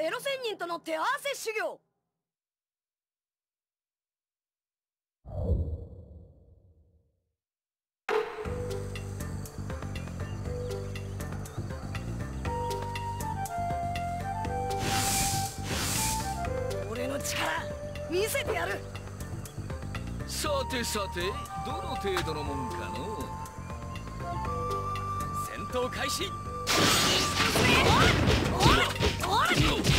エロ仙人との手合わせ修行。俺の力見せてやる。さてさてどの程度のもんかの？戦闘開始。お Bora!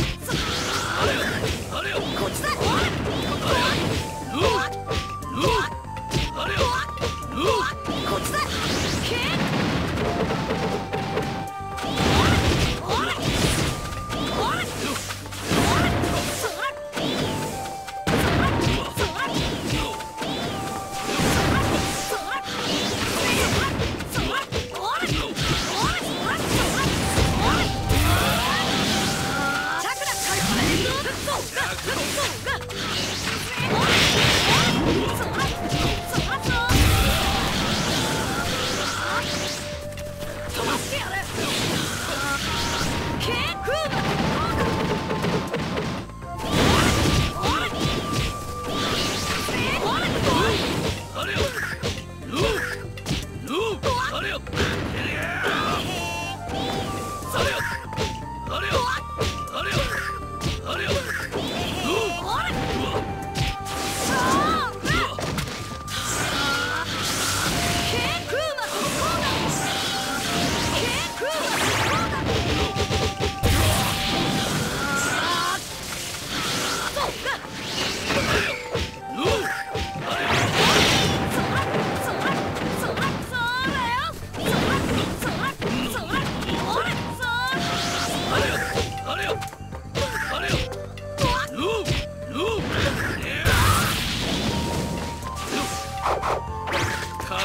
ーあれよ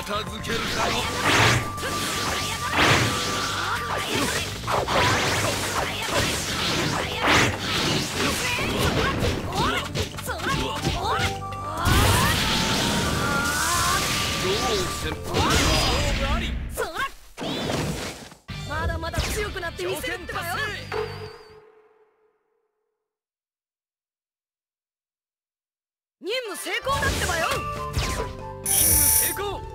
片付けるかのどう先輩勝負ありまだまだ強くなってみせるってばよ任務成功だってばよ。任務成功